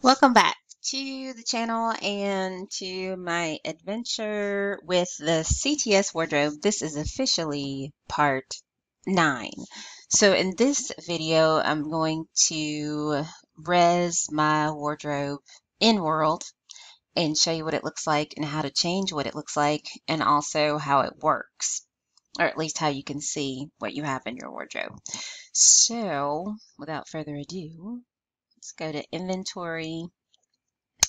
Welcome back to the channel and to my adventure with the CTS wardrobe. This is officially part 9. So in this video, I'm going to rez my wardrobe in world and show you what it looks like and how to change what it looks like and also how it works or at least how you can see what you have in your wardrobe. So without further ado, let's go to inventory.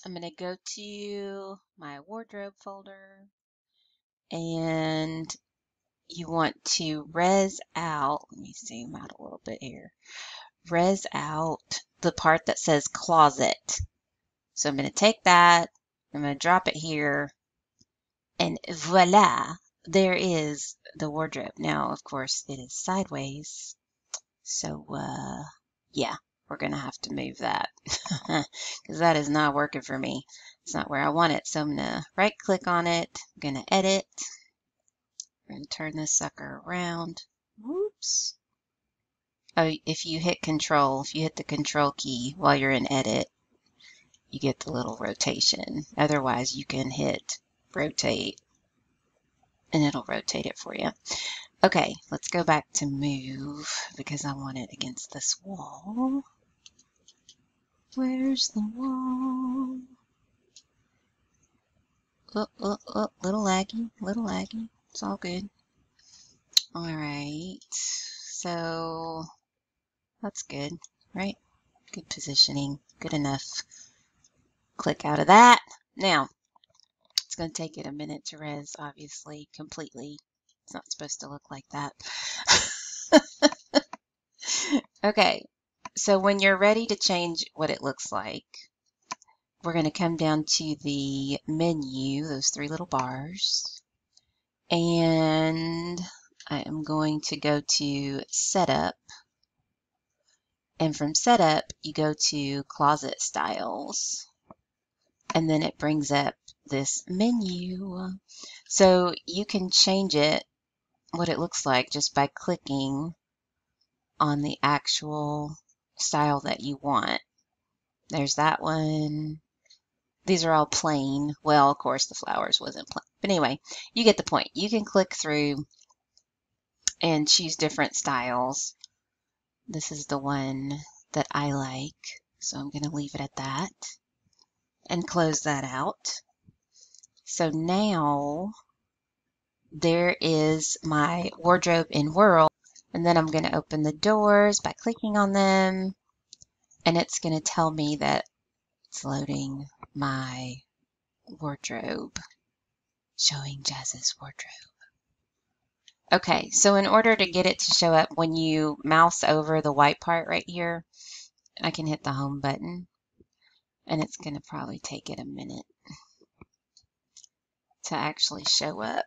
I'm going to go to my wardrobe folder and you want to rez out, let me zoom out a little bit here, rez out the part that says closet. So I'm going to take that, I'm going to drop it here, and voila, there is the wardrobe. Now, of course, it is sideways, so uh, yeah, we're going to have to move that because that is not working for me. It's not where I want it. So I'm going to right click on it. I'm going to edit. I'm going to turn this sucker around. Whoops. Oh, if you hit control, if you hit the control key while you're in edit, you get the little rotation. Otherwise, you can hit rotate and it'll rotate it for you. Okay, let's go back to move because I want it against this wall. Where's the wall? Oh, oh, oh, little laggy, little laggy. It's all good. All right, so that's good, right? Good positioning, good enough. Click out of that. Now, it's going to take it a minute to rez, obviously, completely. It's not supposed to look like that. okay, so when you're ready to change what it looks like, we're going to come down to the menu, those three little bars, and I am going to go to Setup. And from Setup, you go to Closet Styles. And then it brings up this menu. So you can change it, what it looks like, just by clicking on the actual style that you want. There's that one. These are all plain. Well, of course, the flowers wasn't plain. But anyway, you get the point. You can click through and choose different styles. This is the one that I like. So I'm going to leave it at that and close that out. So now there is my wardrobe in World. And then I'm going to open the doors by clicking on them. And it's going to tell me that it's loading my wardrobe, showing Jas's wardrobe. Okay, so in order to get it to show up when you mouse over the white part right here, I can hit the home button and it's going to probably take it a minute to actually show up.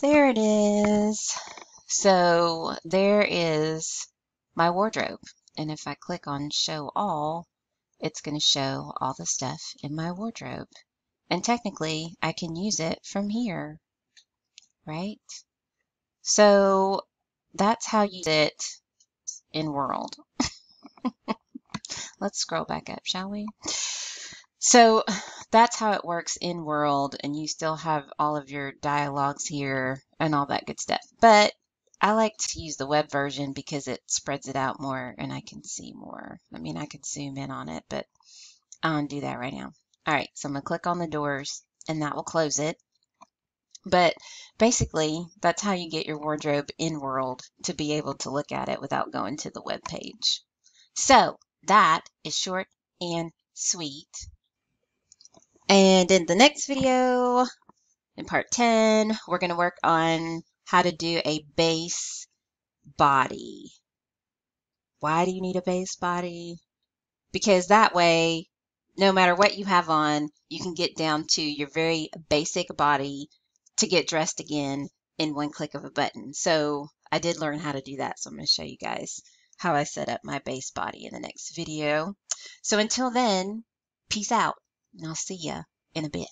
There it is. So there is my wardrobe. And if I click on show all, it's going to show all the stuff in my wardrobe. And technically, I can use it from here, right? So that's how you use it in World. Let's scroll back up, shall we? So that's how it works in World, and you still have all of your dialogues here and all that good stuff. But I like to use the web version because it spreads it out more and I can see more. I mean, I could zoom in on it, but I will do that right now. All right, so I'm to click on the doors and that will close it. But basically, that's how you get your wardrobe in World to be able to look at it without going to the web page. So that is short and sweet. And in the next video, in part 10, we're going to work on how to do a base body. Why do you need a base body? Because that way, no matter what you have on, you can get down to your very basic body to get dressed again in one click of a button. So I did learn how to do that. So I'm going to show you guys how I set up my base body in the next video. So until then, peace out and I'll see you in a bit.